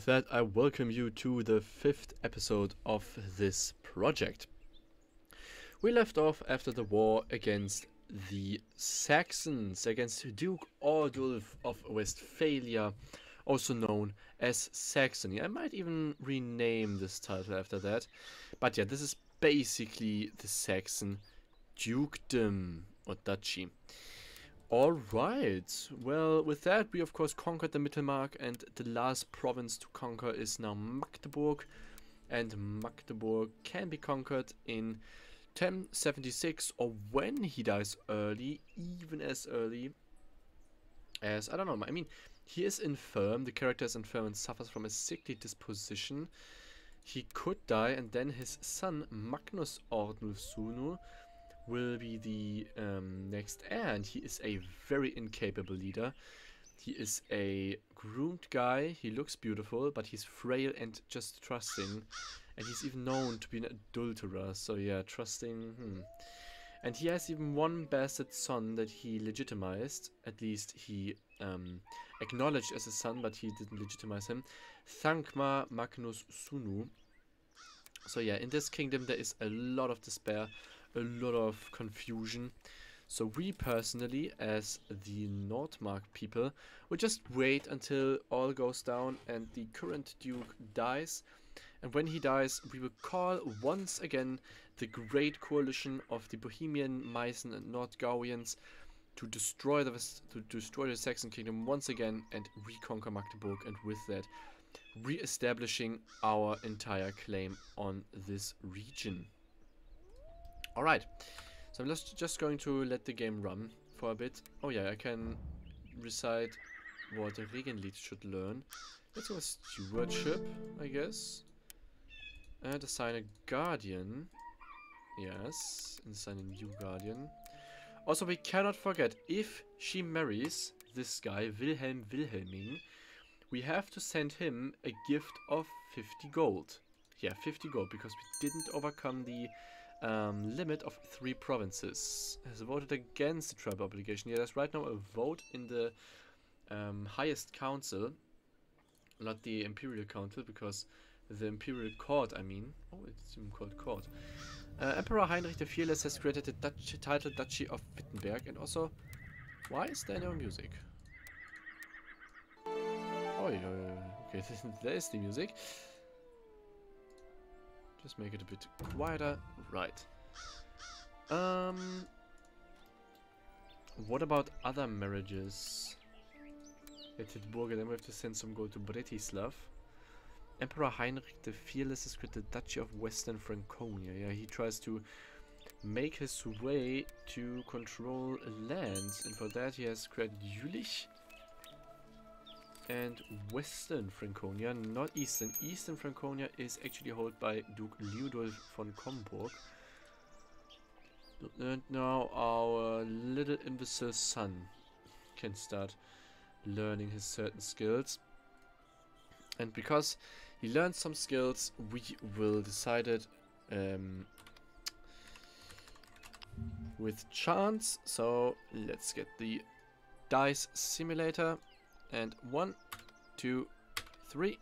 With that, I welcome you to the fifth episode of this project. We left off after the war against the Saxons, against Duke Ordulf of Westphalia, also known as Saxony. I might even rename this title after that. But yeah, this is basically the Saxon dukedom or duchy. Alright, well with that we of course conquered the Mittelmark and the last province to conquer is now Magdeburg. And Magdeburg can be conquered in 1076 or when he dies early, even as early as, I don't know, I mean he is infirm, the character is infirm and suffers from a sickly disposition. He could die and then his son Magnus Ordnulfsunu will be the um, next heir, and he is a very incapable leader. He is a groomed guy, he looks beautiful, but he's frail and just trusting. And he's even known to be an adulterer, so yeah, trusting, hmm. And he has even one bastard son that he legitimized, at least he um, acknowledged as a son, but he didn't legitimize him. Thankma Magnus Sunu. So yeah, in this kingdom there is a lot of despair, a lot of confusion. So we personally, as the Nordmark people, will just wait until all goes down and the current Duke dies. And when he dies, we will call once again the Great Coalition of the Bohemian, Meissen and Nordgauians to destroy the to destroy the Saxon kingdom once again and reconquer Magdeburg and with that re-establishing our entire claim on this region. Alright, so I'm just, just going to let the game run for a bit. Oh yeah, I can recite what a Regenlied should learn. Let's go with stewardship, I guess. And assign a guardian. Yes, and assign a new guardian. Also, we cannot forget, if she marries this guy, Wilhelm Wilhelming, we have to send him a gift of 50 gold. Yeah, 50 gold, because we didn't overcome the um, limit of three provinces. Has voted against the tribal obligation. Yeah, there's right now a vote in the um, highest council, not the imperial council, because the imperial court, I mean. Oh, it's even called court. Uh, Emperor Heinrich the Fearless has created the Dutch title Duchy of Wittenberg, and also, why is there no music? Oh, yeah, okay, there is the music. Just make it a bit quieter. Right. Um. What about other marriages? Hildburga, then we have to send some gold to Bretislav. Emperor Heinrich the Fearless has created the Duchy of Western Franconia. Yeah, he tries to make his way to control lands, and for that he has created Jülich and Western Franconia, not Eastern. Eastern Franconia is actually held by Duke Liudolf von Comburg. And now our little imbecile son can start learning his certain skills. And because he learned some skills, we will decide it um, with chance. So let's get the dice simulator. And one, two, three.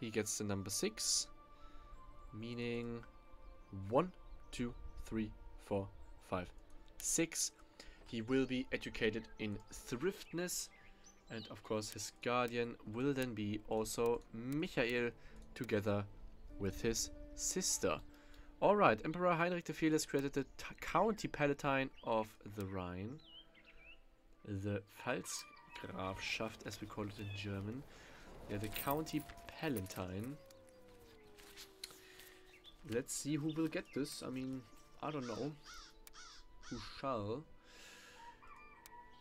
He gets the number six. Meaning one, two, three, four, five, six. He will be educated in thriftness. And of course his guardian will then be also Michael together with his sister. Alright, Emperor Heinrich the Fearless created the County Palatine of the Rhine. The Pfalz Grafschaft, ah, as we call it in German. Yeah, the County Palatine. Let's see who will get this. I mean, I don't know. Who shall?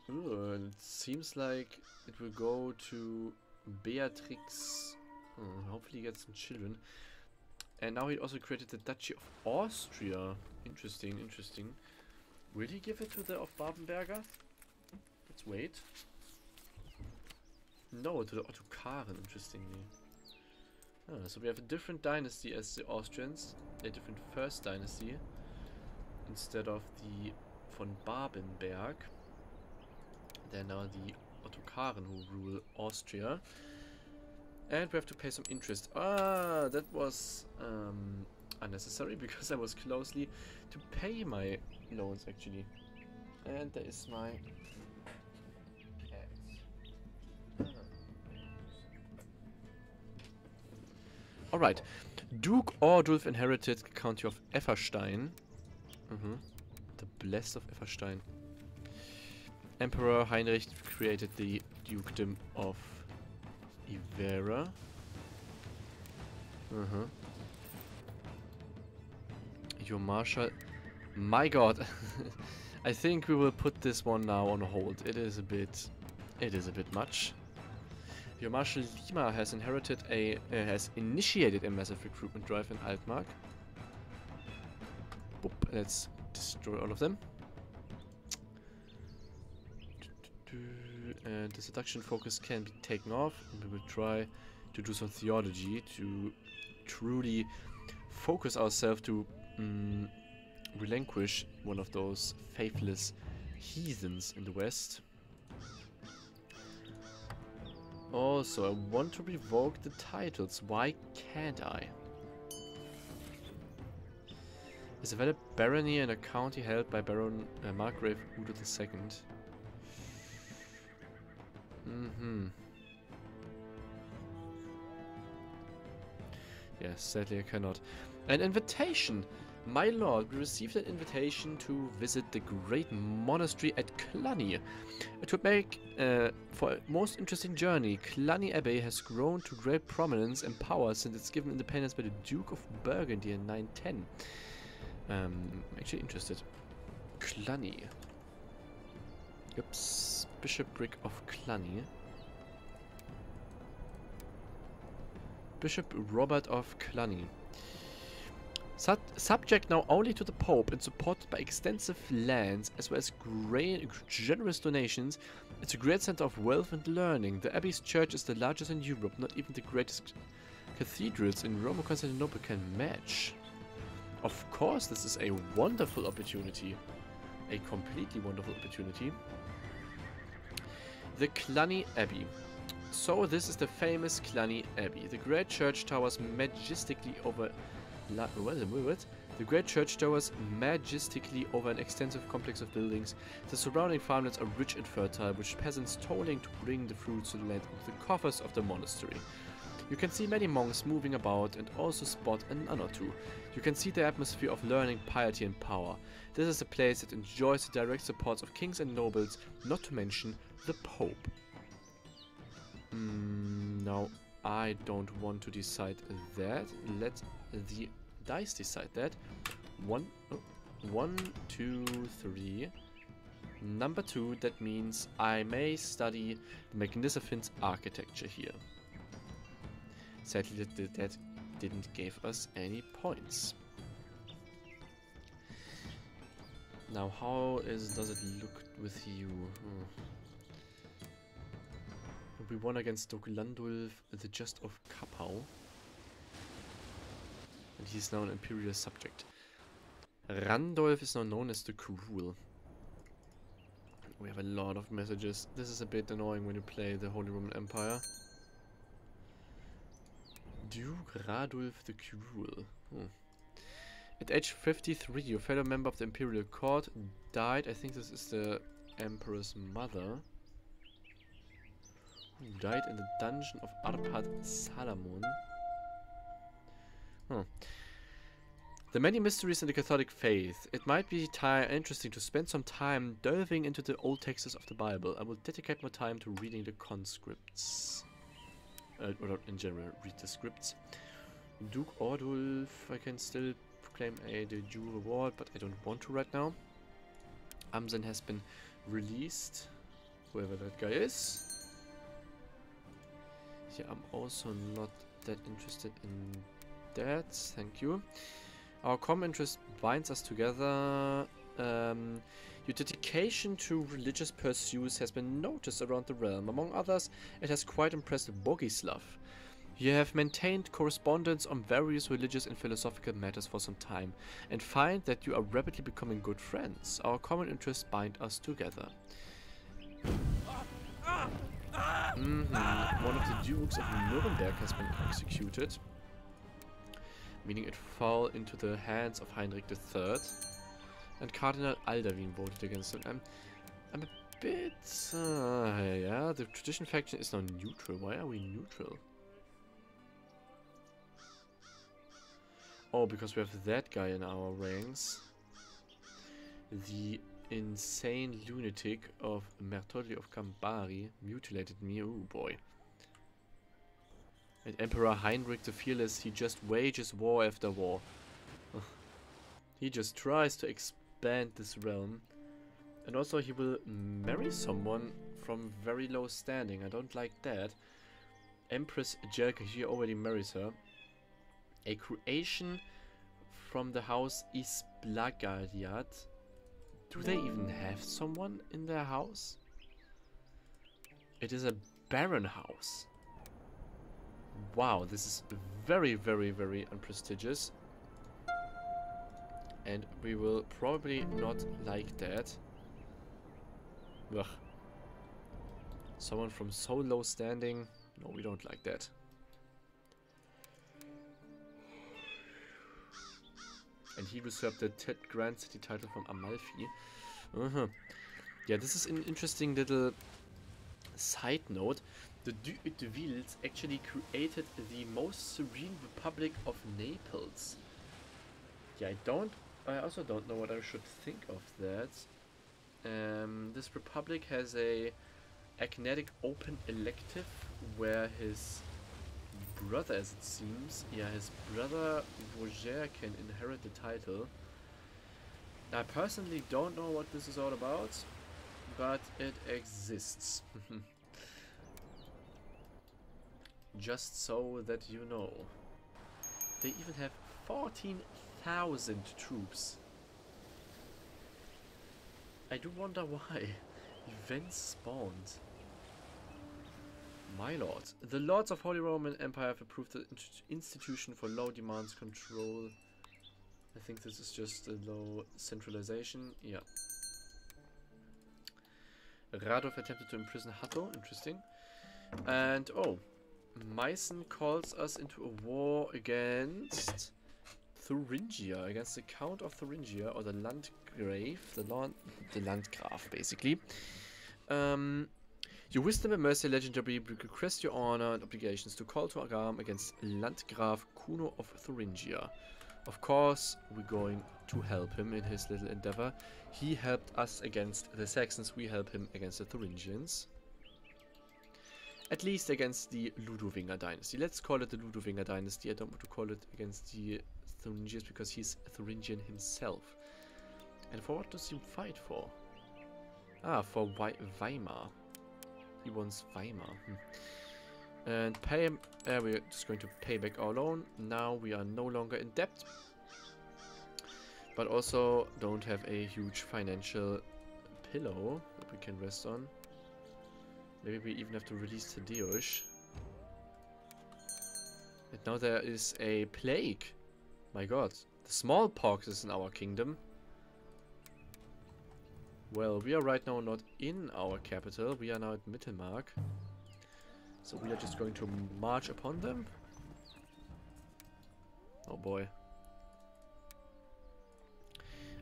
Ooh, it seems like it will go to Beatrix. Oh, hopefully he gets some children. And now he also created the Duchy of Austria. Interesting, interesting. Will he give it to the of Babenberger? Let's wait. No, to the Ottokaren, interestingly. Ah, so we have a different dynasty as the Austrians, a different first dynasty, instead of the von Babenberg. They're now the Ottokaren who rule Austria. And we have to pay some interest. Ah, that was um, unnecessary because I was closely to pay my loans actually. And there is my Alright. Duke Ordulf inherited the County of Efferstein. Mm The Blessed of Efferstein. Emperor Heinrich created the Dukedom of Ivera. Uh -huh. Your Marshal... My god! I think we will put this one now on hold. It is a bit... It is a bit much. Your Marshal Lima has inherited a... Uh, has initiated a massive recruitment drive in Altmark. Boop, let's destroy all of them. And the seduction focus can be taken off. And we will try to do some theology to truly focus ourselves to mm, relinquish one of those faithless heathens in the west. Also, I want to revoke the titles. Why can't I? Is a valid barony in a county held by Baron uh, Margrave Udo II. Mm-hmm. Yes, sadly I cannot. An invitation! My lord, we received an invitation to visit the great monastery at Cluny. It would make uh, for a most interesting journey. Cluny Abbey has grown to great prominence and power since it's given independence by the Duke of Burgundy in 910. Um, I'm actually interested. Cluny. Oops. Bishopric of Cluny. Bishop Robert of Cluny. Sub subject now only to the Pope and supported by extensive lands as well as great, generous donations, it's a great center of wealth and learning. The Abbey's church is the largest in Europe, not even the greatest cathedrals in Rome or Constantinople can match. Of course, this is a wonderful opportunity. A completely wonderful opportunity. The Cluny Abbey. So this is the famous Cluny Abbey. The great church towers majestically over La? The great church towers majestically over an extensive complex of buildings. The surrounding farmlands are rich and fertile, with peasants toiling to bring the fruits to the land of the coffers of the monastery. You can see many monks moving about and also spot a nun or two. You can see the atmosphere of learning, piety and power. This is a place that enjoys the direct support of kings and nobles, not to mention the Pope. Mm, now, I don't want to decide that. Let the dice decide that. One, oh, one, two, three. Number two, that means I may study the magnificent architecture here. Sadly, that, that didn't give us any points. Now, how is does it look with you? Hmm. We won against Dok Landulf, the Just of Capua. And he's now an imperial subject. Randolph is now known as the Cruel. We have a lot of messages. This is a bit annoying when you play the Holy Roman Empire. Duke Radulf the Cruel. Hmm. At age 53, your fellow member of the Imperial Court died. I think this is the Emperor's mother. Who died in the dungeon of Arpad Salamon. Hmm. The many mysteries in the Catholic faith. It might be interesting to spend some time delving into the old texts of the Bible. I will dedicate my time to reading the conscripts. Uh, or in general, read the scripts. Duke Ordulf, I can still proclaim a de jure award, but I don't want to right now. Amsen has been released, whoever that guy is. Yeah, I'm also not that interested in that, thank you. Our common interest binds us together. Um, your dedication to religious pursuits has been noticed around the realm. Among others, it has quite impressed Bogislav. You have maintained correspondence on various religious and philosophical matters for some time, and find that you are rapidly becoming good friends. Our common interests bind us together. Mhm. One of the dukes of Nuremberg has been executed. Meaning it fell into the hands of Heinrich III. And Cardinal Aldavin voted against him. I'm, I'm a bit... Uh, yeah, the tradition faction is now neutral. Why are we neutral? Oh, because we have that guy in our ranks. The insane lunatic of Mertoli of Campari mutilated me. Oh boy. And Emperor Heinrich the Fearless, he just wages war after war. he just tries to expand this realm. And also he will marry someone from very low standing. I don't like that. Empress Jelka, he already marries her. A creation from the house Isblagariad. Do they even have someone in their house? It is a barren house. Wow, this is very, very, very unprestigious. And we will probably not like that. Ugh. Someone from so low standing. No, we don't like that. And he usurped the Ted Grand City title from Amalfi. Uh -huh. Yeah, this is an interesting little side note. The Duc de Vils actually created the most serene republic of Naples. Yeah, I don't... I also don't know what I should think of that. Um, this republic has a agnatic open elective where his brother, as it seems, yeah, his brother Roger can inherit the title. I personally don't know what this is all about, but it exists. Just so that you know. They even have 14,000 troops. I do wonder why. Events spawned. My lord. The lords of Holy Roman Empire have approved the institution for low demands control. I think this is just a low centralization. Yeah. Radov attempted to imprison Hatto. Interesting. And, oh. Meissen calls us into a war against Thuringia. Against the Count of Thuringia, or the Landgrave. The, Land, the Landgraf, basically. Um, your wisdom and mercy legendary request your honor and obligations to call to arm against Landgraf Kuno of Thuringia. Of course, we're going to help him in his little endeavor. He helped us against the Saxons, we help him against the Thuringians. At least against the Ludovinger dynasty. Let's call it the Ludovinger dynasty. I don't want to call it against the Thuringians because he's Thuringian himself. And for what does he fight for? Ah, for Weimar. He wants Weimar. Hmm. And pay him. Uh, we're just going to pay back our loan. Now we are no longer in debt. But also don't have a huge financial pillow that we can rest on. Maybe we even have to release the Tadeusz. And now there is a plague. My god. The smallpox is in our kingdom. Well, we are right now not in our capital. We are now at Mittelmark. So we are just going to march upon them. Oh boy.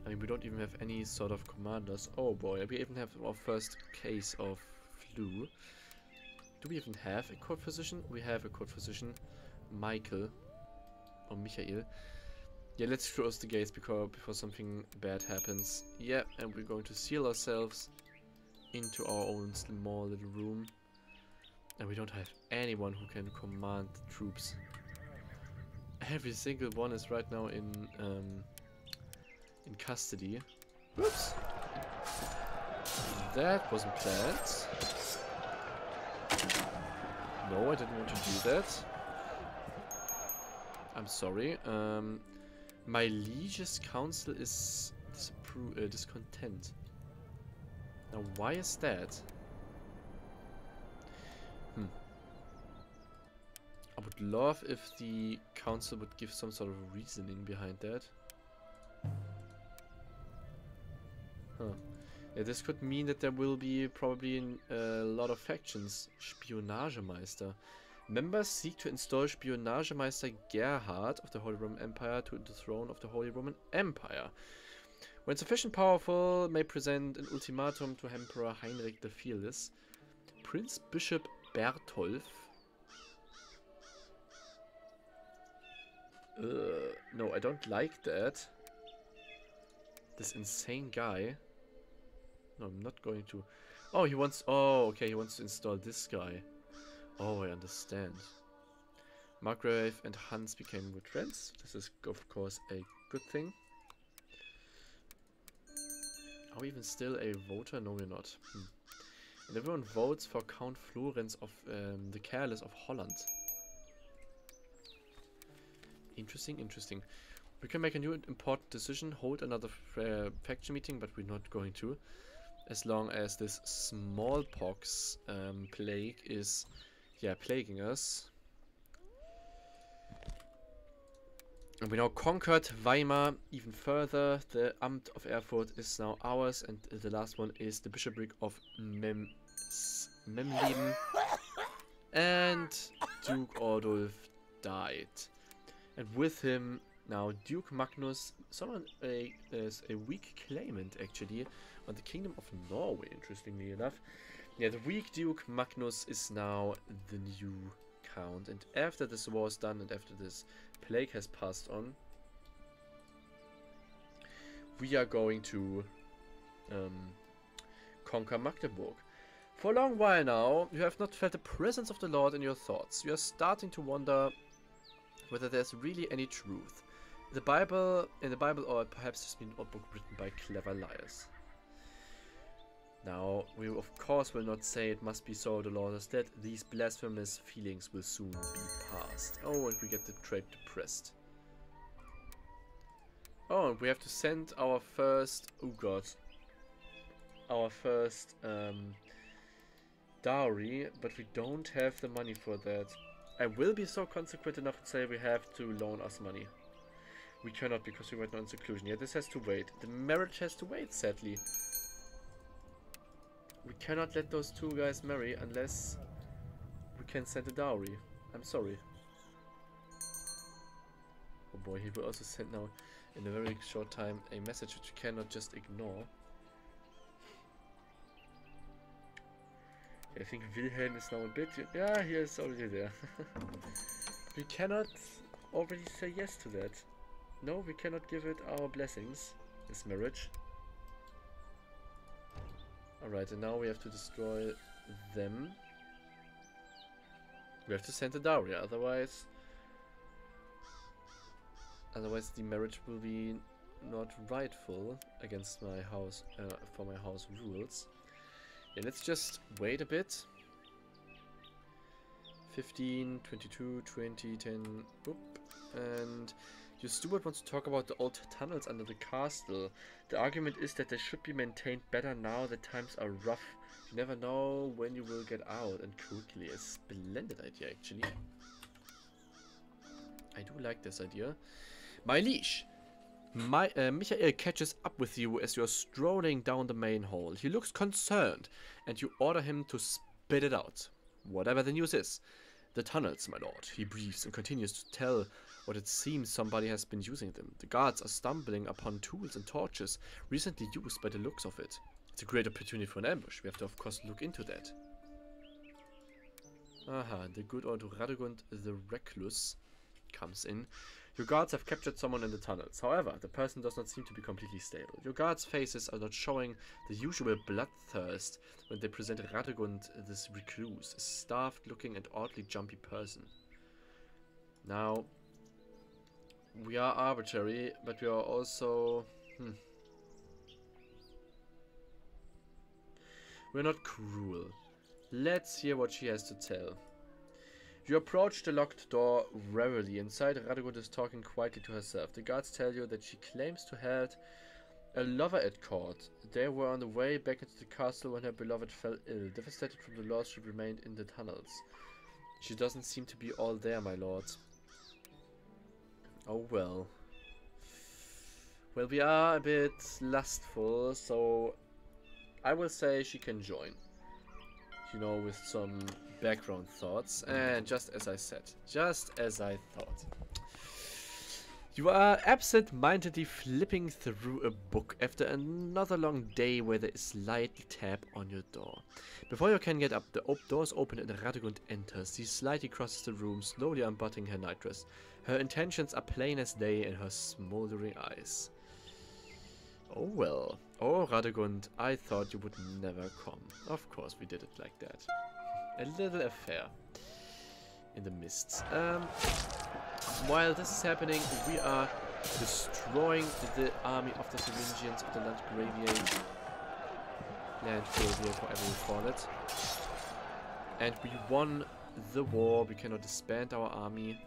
I mean, we don't even have any sort of commanders. Oh boy, we even have our first case of Do we even have a court physician? We have a court physician. Michael. Or Michael. Yeah, let's close the gates before, before something bad happens. Yeah, and we're going to seal ourselves into our own small little room. And we don't have anyone who can command the troops. Every single one is right now in um, in custody. Whoops! That wasn't planned. No, I didn't want to do that. I'm sorry. Um, my liege's council is uh, discontent. Now, why is that? Hmm. I would love if the council would give some sort of reasoning behind that. This could mean that there will be probably a lot of factions. Spionagemeister. Members seek to install Spionagemeister Gerhard of the Holy Roman Empire to the throne of the Holy Roman Empire. When sufficient powerful, may present an ultimatum to Emperor Heinrich the Fearless. Prince Bishop Bertolf. Uh, no, I don't like that. This insane guy. No, I'm not going to. Oh, he wants. Oh, okay, he wants to install this guy. Oh, I understand. Margrave and Hans became good friends. This is, of course, a good thing. Are we even still a voter? No, we're not. Hmm. And everyone votes for Count Florenz of um, the Careless of Holland. Interesting, interesting. We can make a new important decision, hold another uh, faction meeting, but we're not going to. As long as this smallpox um, plague is yeah, plaguing us. And we now conquered Weimar even further. The Amt of Erfurt is now ours, and the last one is the bishopric of Mem Memleben. And Duke Ordulf died. And with him now Duke Magnus, someone a, is a weak claimant actually on the Kingdom of Norway, interestingly enough. Yeah, the weak Duke Magnus is now the new count. And after this war is done and after this plague has passed on, we are going to um, conquer Magdeburg. For a long while now, you have not felt the presence of the Lord in your thoughts. You are starting to wonder whether there's really any truth. The Bible, in the Bible, or perhaps it's been a book written by clever liars. Now, we of course will not say it must be so, the Lord has said, these blasphemous feelings will soon be past. Oh, and we get the trade depressed. Oh, and we have to send our first, oh god, our first um, dowry, but we don't have the money for that. I will be so consequent enough to say we have to loan us money. We cannot because we went on seclusion. Yeah, this has to wait. The marriage has to wait, sadly. We cannot let those two guys marry unless we can send a dowry. I'm sorry. Oh boy, he will also send now in a very short time a message which you cannot just ignore. I think Wilhelm is now a bit... Yeah, he is already there. we cannot already say yes to that. No, we cannot give it our blessings, this marriage. Alright, and now we have to destroy them. We have to send a dowry, otherwise... Otherwise the marriage will be not rightful against my house, uh, for my house rules. Yeah, let's just wait a bit. 15, 22, 20, 10, whoop, and your steward wants to talk about the old tunnels under the castle. The argument is that they should be maintained better now that times are rough. You never know when you will get out and quickly. A splendid idea, actually. I do like this idea. My liege, my, uh, Michael catches up with you as you are strolling down the main hall. He looks concerned, and you order him to spit it out. Whatever the news is. The tunnels, my lord. He breathes and continues to tell but it seems somebody has been using them. The guards are stumbling upon tools and torches recently used by the looks of it. It's a great opportunity for an ambush. We have to of course look into that. Aha, the good old Radegund the Recluse comes in. Your guards have captured someone in the tunnels. However, the person does not seem to be completely stable. Your guards' faces are not showing the usual bloodthirst when they present Radegund this recluse, a starved looking and oddly jumpy person. Now, we are arbitrary, but we are also... Hmm. We're not cruel. Let's hear what she has to tell. You approach the locked door warily. Inside, Radegund is talking quietly to herself. The guards tell you that she claims to have a lover at court. They were on the way back into the castle when her beloved fell ill. Devastated from the loss, she remained in the tunnels. She doesn't seem to be all there, my lord. Oh well. Well, we are a bit lustful, so I will say she can join. You know, with some background thoughts. And just as I said, just as I thought. You are absent-mindedly flipping through a book after another long day where there is light tap on your door. Before you can get up, the op doors open and Radegund enters. She slightly crosses the room, slowly unbuttoning her nightdress. Her intentions are plain as day in her smoldering eyes. Oh well. Oh, Radegund, I thought you would never come. Of course we did it like that. A little affair in the mists. Um, while this is happening, we are destroying the army of the Thuringians of the Landgraviate. Landgraviate, whatever you call it. And we won the war. We cannot disband our army.